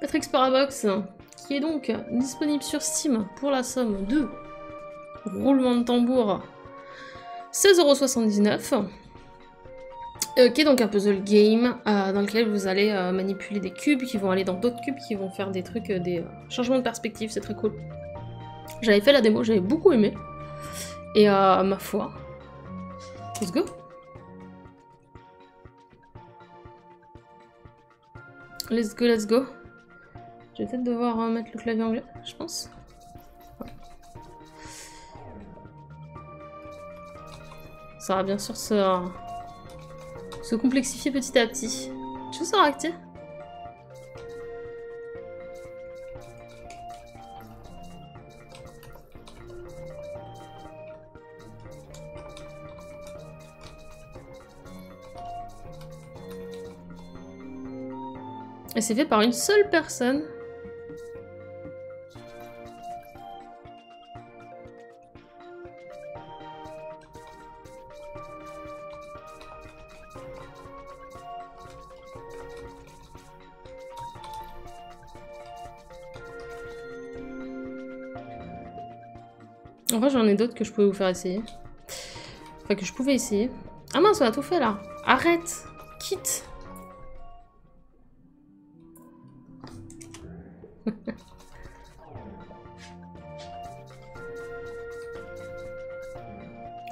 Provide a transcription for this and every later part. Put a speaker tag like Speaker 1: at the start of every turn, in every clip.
Speaker 1: Patrick's Parabox, qui est donc disponible sur Steam pour la somme de roulement de tambour 16,79€. Euh, qui est donc un puzzle game euh, dans lequel vous allez euh, manipuler des cubes qui vont aller dans d'autres cubes qui vont faire des trucs, des changements de perspective, c'est très cool. J'avais fait la démo, j'avais beaucoup aimé. Et ma foi, let's go Let's go, let's go. Je vais peut-être devoir mettre le clavier anglais, je pense. Ça va bien sûr se se complexifier petit à petit. Tu ça réacter Et c'est fait par une seule personne. D'autres que je pouvais vous faire essayer. Enfin, que je pouvais essayer. Ah mince, on a tout fait là. Arrête Quitte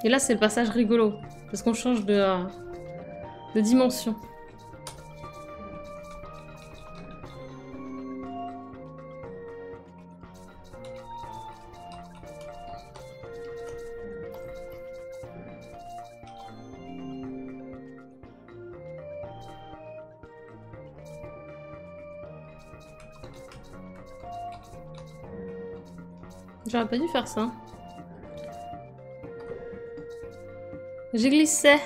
Speaker 1: Et là, c'est le passage rigolo. Parce qu'on change de, euh, de dimension. J'aurais pas dû faire ça. J'ai glissé.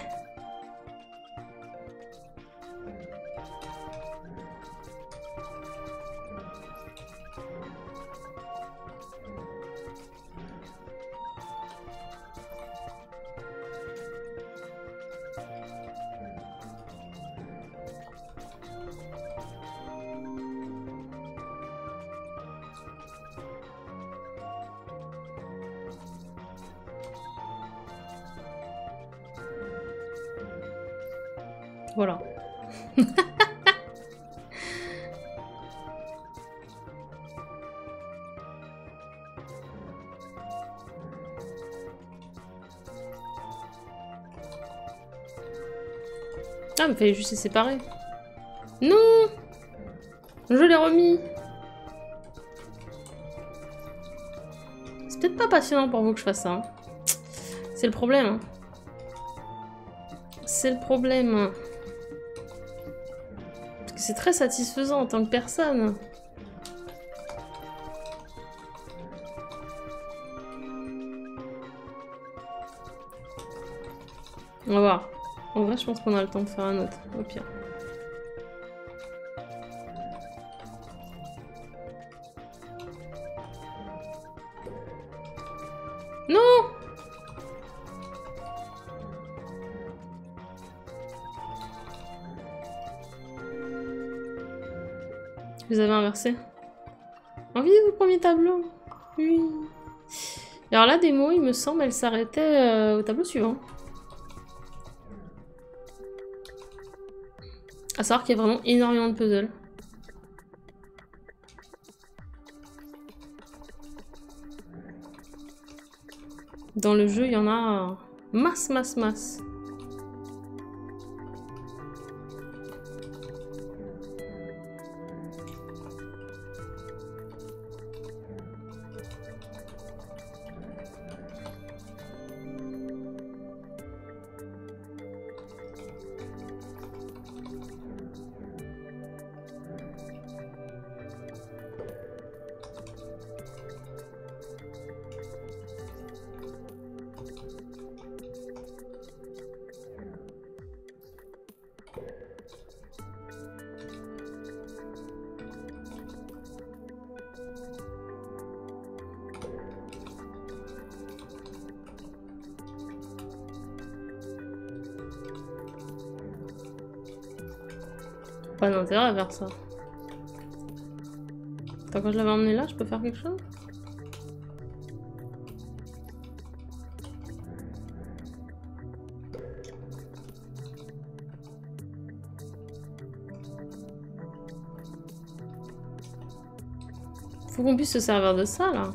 Speaker 1: Voilà. Ah, mais fallait juste les séparer. Non Je l'ai remis C'est peut-être pas passionnant pour vous que je fasse ça. Hein. C'est le problème. Hein. C'est le problème c'est très satisfaisant en tant que personne. On va voir. En vrai, je pense qu'on a le temps de faire un autre, au pire. Inversé Envie du premier tableau? Oui. Alors la démo, il me semble, elle s'arrêtait euh, au tableau suivant. À savoir qu'il y a vraiment énormément de puzzles. Dans le jeu, il y en a masse, masse, masse. Pas d'intérêt à faire ça. Attends, quand je l'avais emmené là, je peux faire quelque chose? Faut qu'on puisse se servir de ça, là.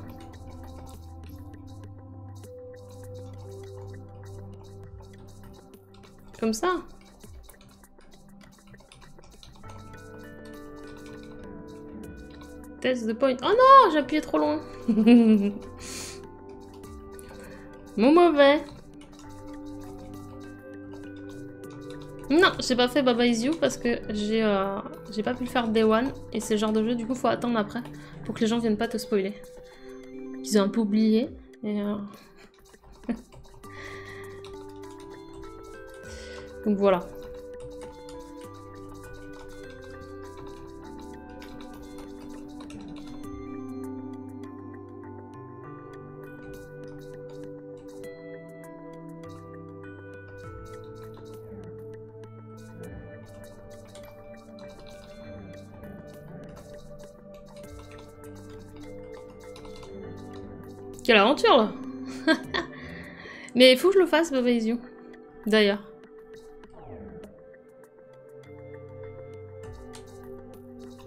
Speaker 1: Comme ça Test de point. Oh non, j'ai appuyé trop loin. Mon mauvais. Non, j'ai pas fait Baba Is You parce que j'ai euh, j'ai pas pu le faire Day One et c'est le genre de jeu du coup faut attendre après pour que les gens viennent pas te spoiler. Ils ont un peu oublié et euh, Donc voilà. Quelle aventure là Mais il faut que je le fasse, Baba Is You. D'ailleurs.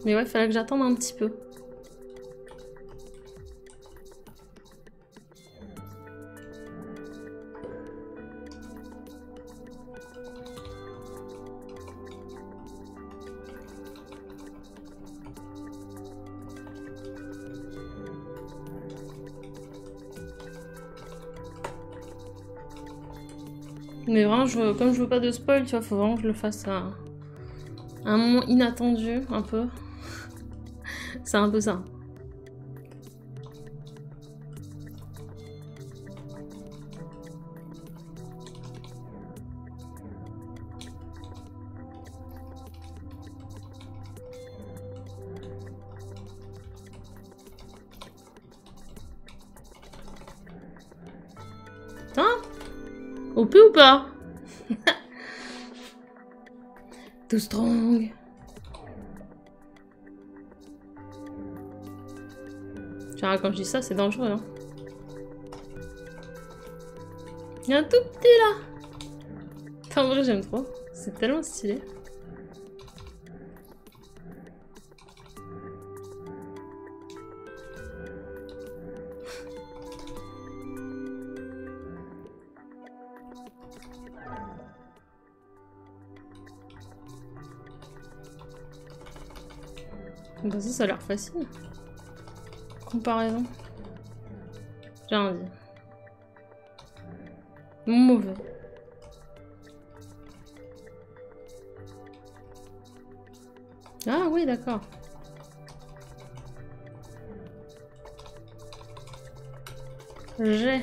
Speaker 1: Mais ouais, il fallait que j'attende un petit peu. Mais vraiment, comme je veux pas de spoil, tu vois, faut vraiment que je le fasse à un moment inattendu, un peu. C'est un peu ça. Strong. Genre, quand je dis ça, c'est dangereux. Hein. Il y a un tout petit là. En vrai, j'aime trop. C'est tellement stylé. Ça, ça a l'air facile. Comparaison. J'ai rien dit. Mauvais. Ah oui, d'accord. J'ai.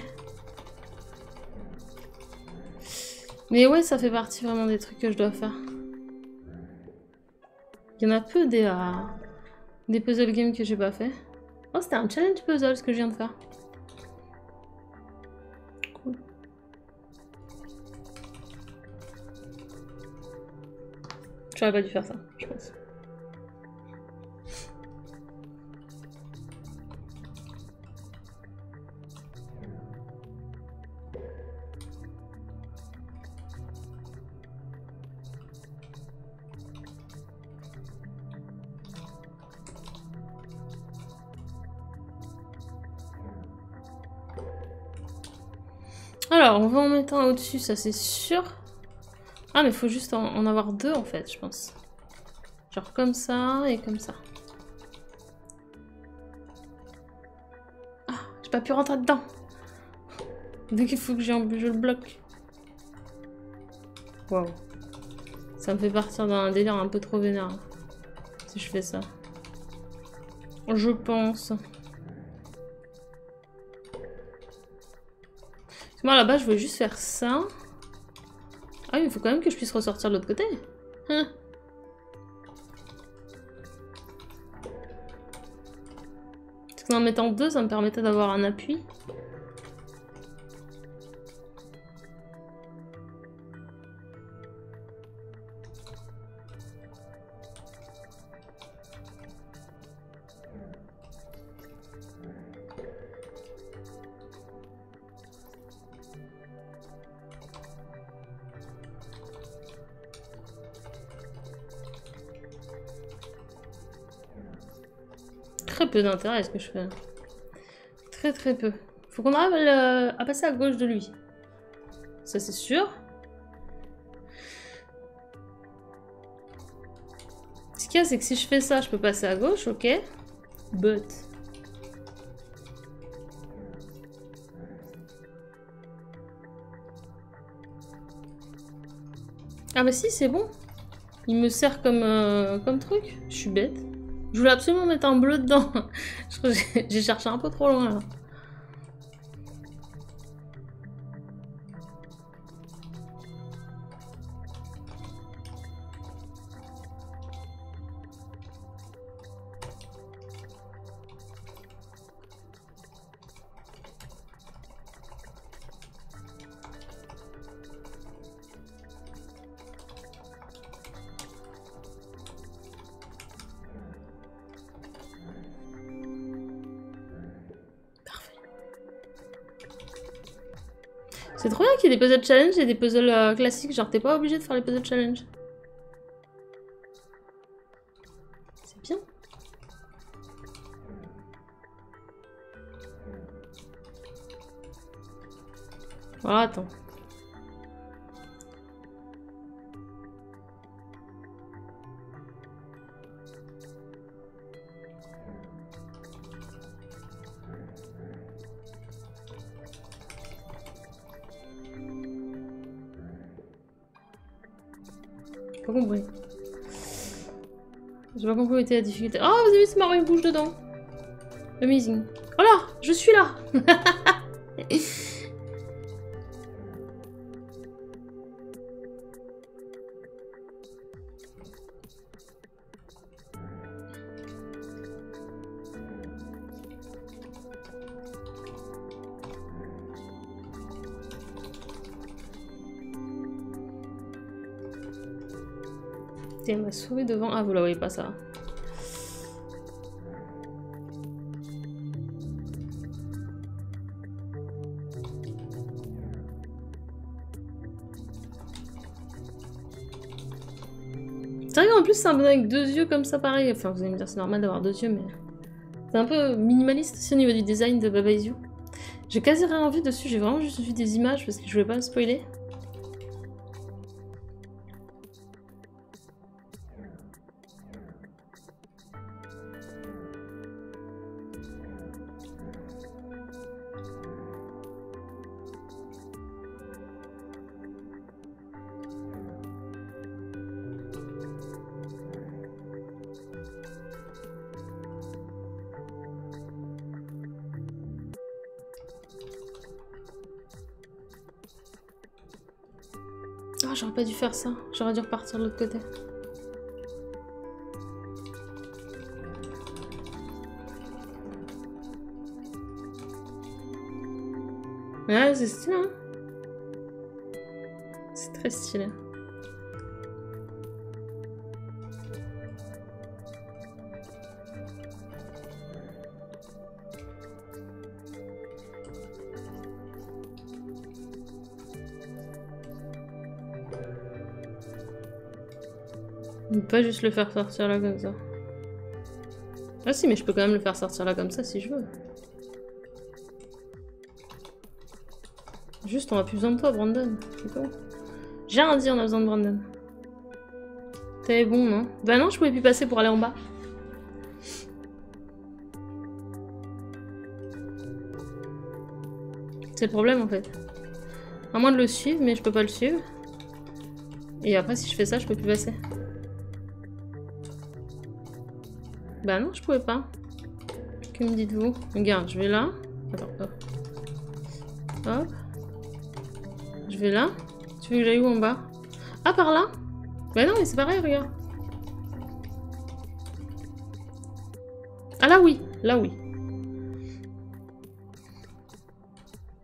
Speaker 1: Mais ouais, ça fait partie vraiment des trucs que je dois faire. Il y en a peu des, euh, des puzzle games que j'ai pas fait. Oh, c'était un challenge puzzle ce que je viens de faire. Cool. J'aurais pas dû faire ça, je pense. Au-dessus, ça c'est sûr. Ah, mais faut juste en, en avoir deux en fait, je pense. Genre comme ça et comme ça. Ah, j'ai pas pu rentrer dedans. Donc il faut que je le bloque. Waouh. Ça me fait partir dans un délire un peu trop vénère. Si je fais ça. Je pense. Moi là-bas je veux juste faire ça. Ah oui, il faut quand même que je puisse ressortir de l'autre côté. Hein Parce qu'en mettant deux, ça me permettait d'avoir un appui. Peu d'intérêt ce que je fais. Très très peu. Faut qu'on arrive à, à passer à gauche de lui. Ça c'est sûr. Ce qu'il y a, c'est que si je fais ça, je peux passer à gauche, ok. But... Ah bah si, c'est bon. Il me sert comme, euh, comme truc. Je suis bête. Je voulais absolument mettre un bleu dedans. J'ai cherché un peu trop loin là. C'est trop bien qu'il y ait des puzzles challenge et des puzzles euh, classiques. Genre, t'es pas obligé de faire les puzzles challenge. C'est bien. Voilà, oh, attends. La difficulté. Oh, vous avez vu, c'est marrant, il bouge dedans. Amazing. Oh là, je suis là ma souris devant. Ah, vous la voyez pas ça. Plus un bonhomme avec deux yeux comme ça pareil. Enfin vous allez me dire c'est normal d'avoir deux yeux mais... C'est un peu minimaliste aussi au niveau du design de Baba Is J'ai quasi rien vu dessus, j'ai vraiment juste vu des images parce que je voulais pas me spoiler. J'aurais pas dû faire ça. J'aurais dû repartir de l'autre côté. Ouais, c'est stylé, hein C'est très stylé. Pas juste le faire sortir là comme ça. Ah si, mais je peux quand même le faire sortir là comme ça si je veux. Juste, on a plus besoin de toi, Brandon. J'ai rien dit, on a besoin de Brandon. T'es bon, non? Bah non, je pouvais plus passer pour aller en bas. C'est le problème, en fait. À moins de le suivre, mais je peux pas le suivre. Et après, si je fais ça, je peux plus passer. Bah non, je pouvais pas. Que me dites-vous? Regarde, je vais là. Attends, hop. Hop. Je vais là. Tu veux que j'aille où en bas? Ah, par là? Bah non, mais c'est pareil, regarde. Ah là, oui. Là, oui.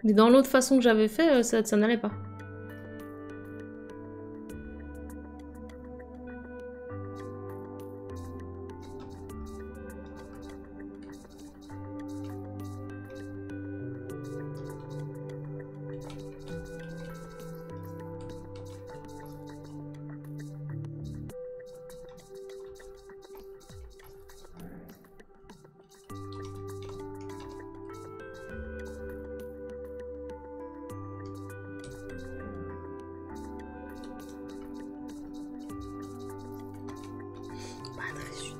Speaker 1: Mais dans l'autre façon que j'avais fait, euh, ça, ça n'allait pas. très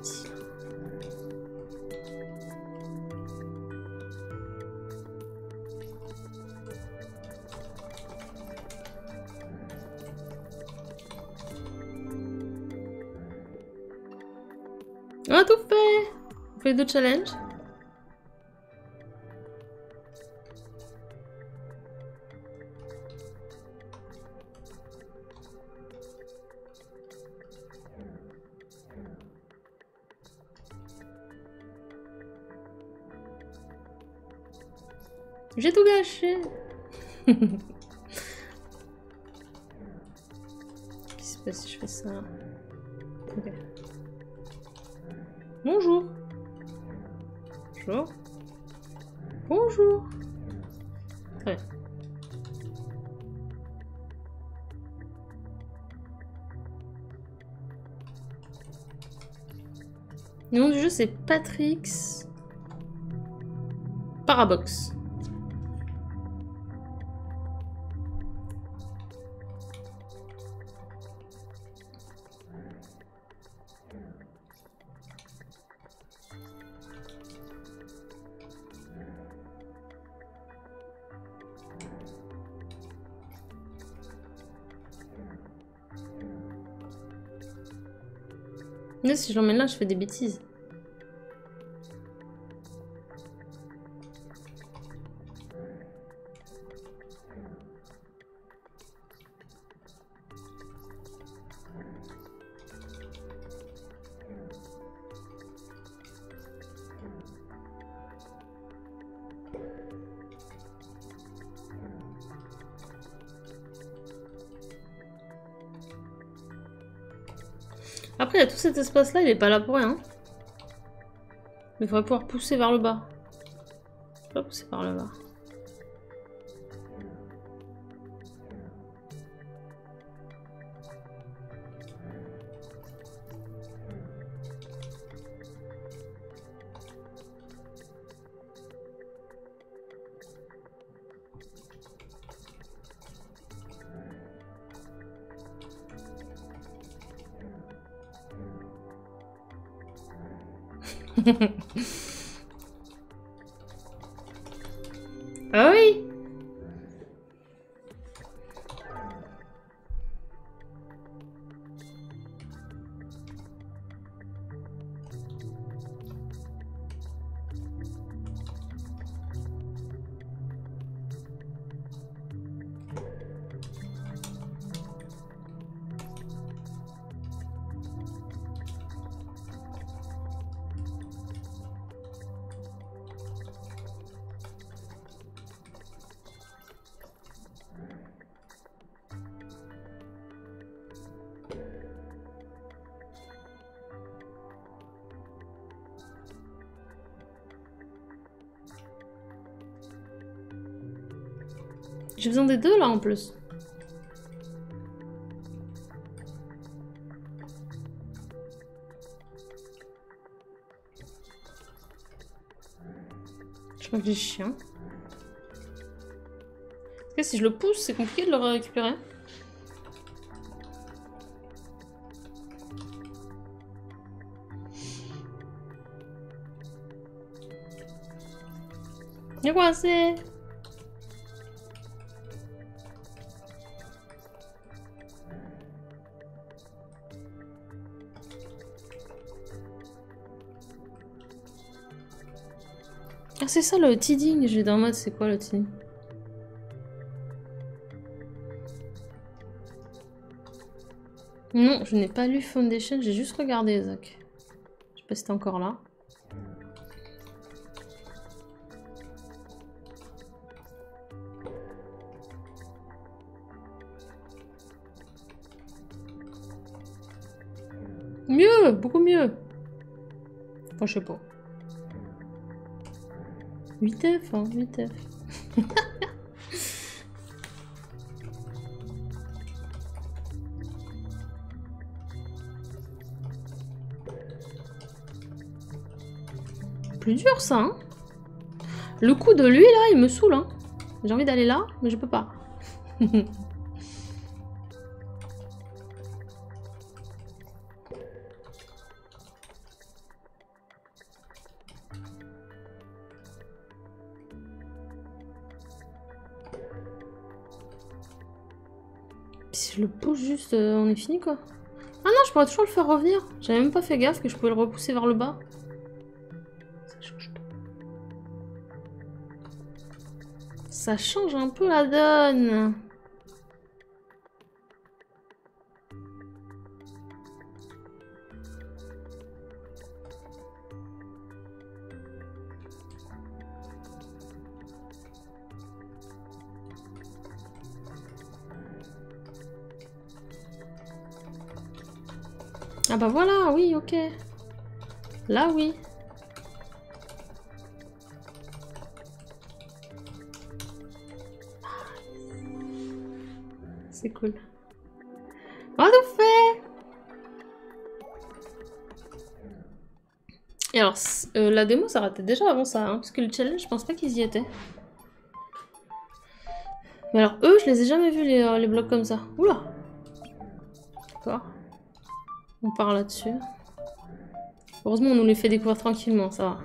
Speaker 1: a tout fait. On fait deux challenges. Qu'est-ce qui se passe si je fais ça. Bonjour. Bonjour. Bonjour. Le nom du jeu c'est Patrix Parabox. Si je l'emmène là, je fais des bêtises. Après, il y a tout cet espace-là, il est pas là pour rien. Mais il faudrait pouvoir pousser vers le bas. Pas pousser par le bas. ah oui J'ai besoin des deux là en plus. Je crois que j'ai chien. Parce que si je le pousse, c'est compliqué de le récupérer. Est coincé Ah c'est ça le teasing, j'ai dans mode c'est quoi le teasing Non, je n'ai pas lu Foundation, j'ai juste regardé Zach. Je sais pas si t'es encore là. Mieux, beaucoup mieux. Enfin, je sais pas. 8F, hein, 8F. Plus dur ça, hein Le coup de lui là, il me saoule, hein J'ai envie d'aller là, mais je peux pas. si je le pousse juste, euh, on est fini quoi. Ah non, je pourrais toujours le faire revenir. J'avais même pas fait gaffe que je pouvais le repousser vers le bas. Ça change. Ça change un peu la donne. Bah voilà, oui, ok. Là, oui. C'est cool. On a fait Et alors, euh, la démo s'arrêtait déjà avant ça, hein, parce que le challenge, je pense pas qu'ils y étaient. Mais alors, eux, je les ai jamais vus, les, euh, les blocs comme ça. Oula D'accord. On part là-dessus. Heureusement, on nous les fait découvrir tranquillement, ça va.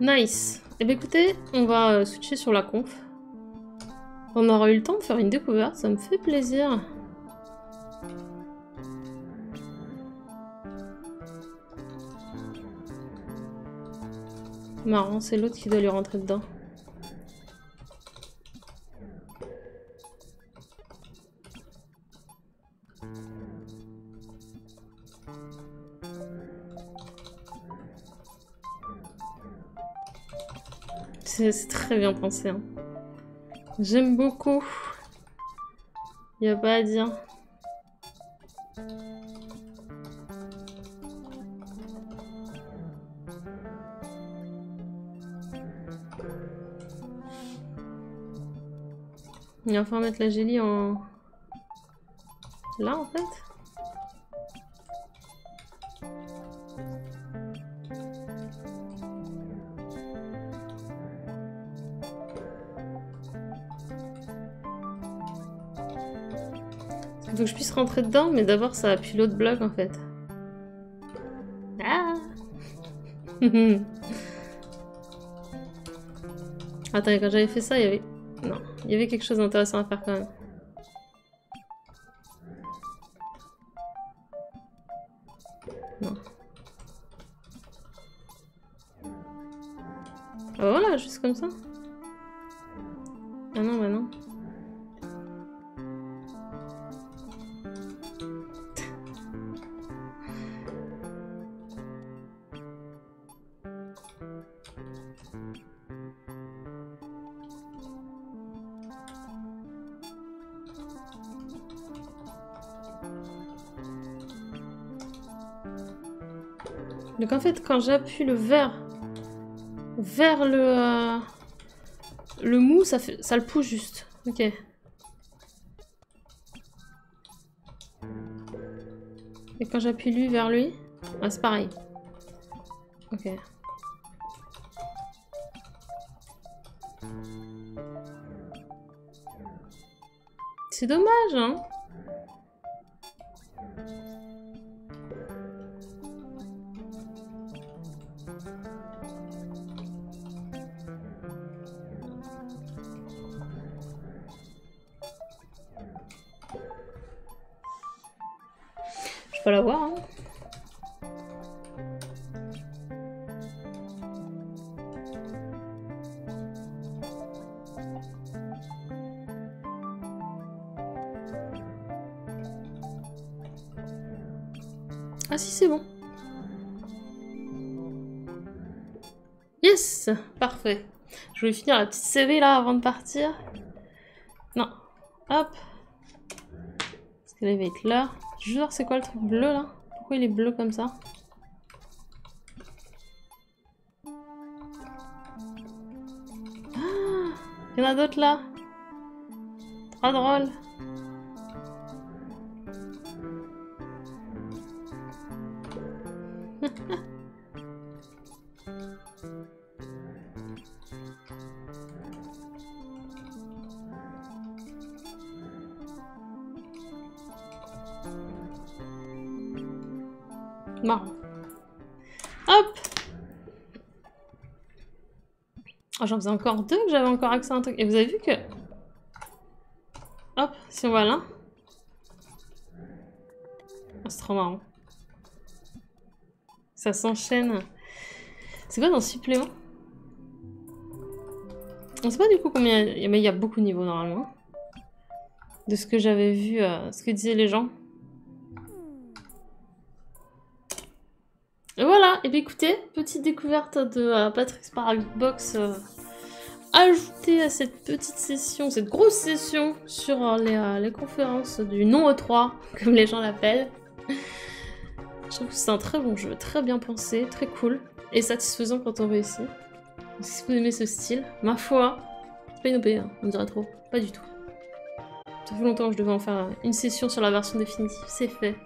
Speaker 1: Nice. Eh bien écoutez, on va euh, switcher sur la conf. On aura eu le temps de faire une découverte, ça me fait plaisir. Marrant, c'est l'autre qui doit lui rentrer dedans. C'est très bien pensé. Hein. J'aime beaucoup. Il a pas à dire. Il va falloir mettre la gélie en... Là, en fait rentrer dedans, mais d'abord ça appuie l'autre bloc en fait. Ah Attends, quand j'avais fait ça, il y avait... Non, il y avait quelque chose d'intéressant à faire quand même. Non. Ah voilà, juste comme ça. Donc en fait, quand j'appuie le verre vers le, euh, le mou, ça, fait, ça le pousse juste. Ok. Et quand j'appuie lui vers lui, ah, c'est pareil. Ok. C'est dommage, hein Parfait. Je vais finir la petite CV là avant de partir. Non. Hop. Parce qu'elle va là. Jure, c'est quoi le truc bleu là Pourquoi il est bleu comme ça Ah Il y en a d'autres là Trop drôle J'en faisais encore deux que j'avais encore accès à un truc. Et vous avez vu que... Hop, si on va là. Oh, c'est trop marrant. Ça s'enchaîne. C'est quoi dans supplément? On sait pas du coup combien... Mais il y a beaucoup de niveaux normalement. De ce que j'avais vu, euh, ce que disaient les gens. Et voilà, et bien écoutez, petite découverte de euh, Patrick Sparkbox euh, ajoutée à cette petite session, cette grosse session sur euh, les, les, conférences du non-E3, comme les gens l'appellent. Je trouve que c'est un très bon jeu, très bien pensé, très cool et satisfaisant quand on réussit. si vous aimez ce style, ma foi, c'est pas une OP, hein, on dirait trop, pas du tout. Ça fait longtemps que je devais en faire une session sur la version définitive, c'est fait.